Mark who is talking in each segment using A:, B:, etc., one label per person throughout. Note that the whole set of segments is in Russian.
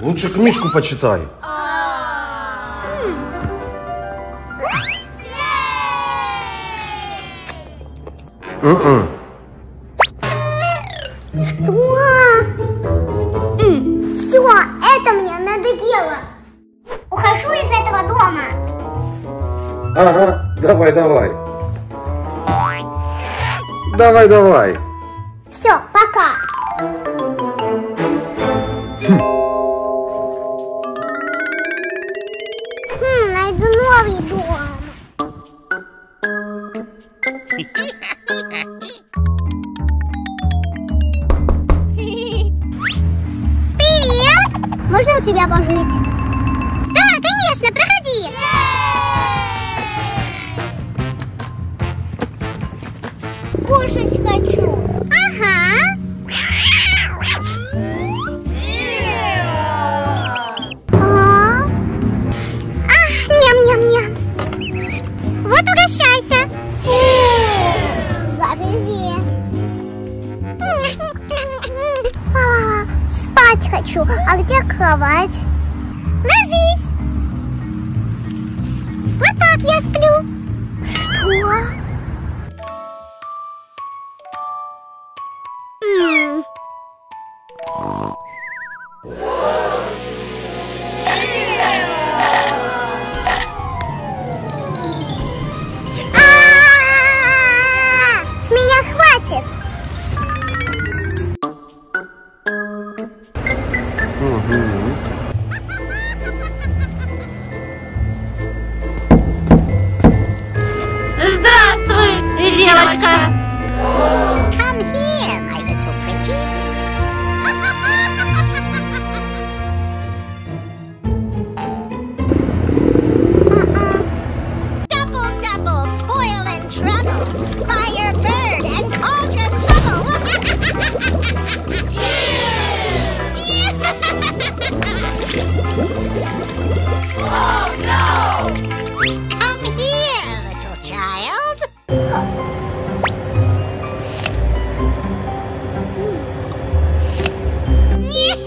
A: Лучше книжку почитай.
B: Что? Все, это мне надоело. Ухожу из этого дома.
A: Ага, давай, давай. Давай, давай.
B: Все, пока. Новый дом. Привет! Можно у тебя пожить? А, Спать хочу. А где кровать? Ложись. Вот так я сплю. Что? Alaska.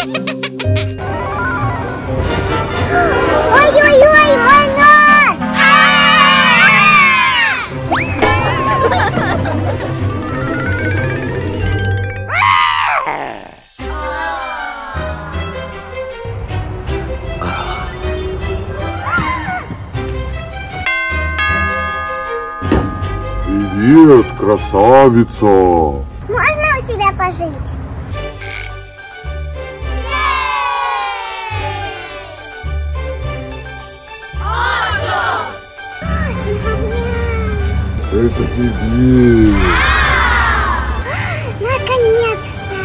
B: Ой-ой-ой, мой нос!
C: Привет, красавица!
B: Можно у тебя пожить?
C: Это тебе!
B: Наконец-то!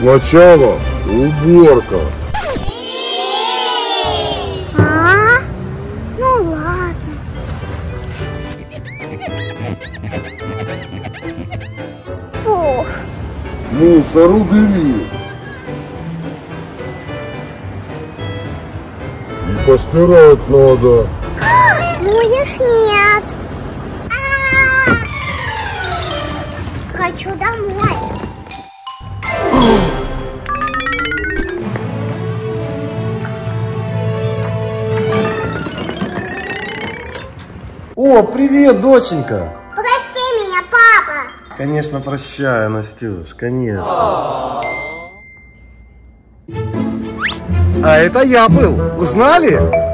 C: Сначала уборка.
B: А? Ну ладно. Фух.
C: Мусор убери. И постирать надо.
B: Будешь нет. А! Хочу домой.
A: О, привет, доченька.
B: Прости меня, папа.
A: Конечно, прощаю, Настюш, конечно. А это я был, узнали?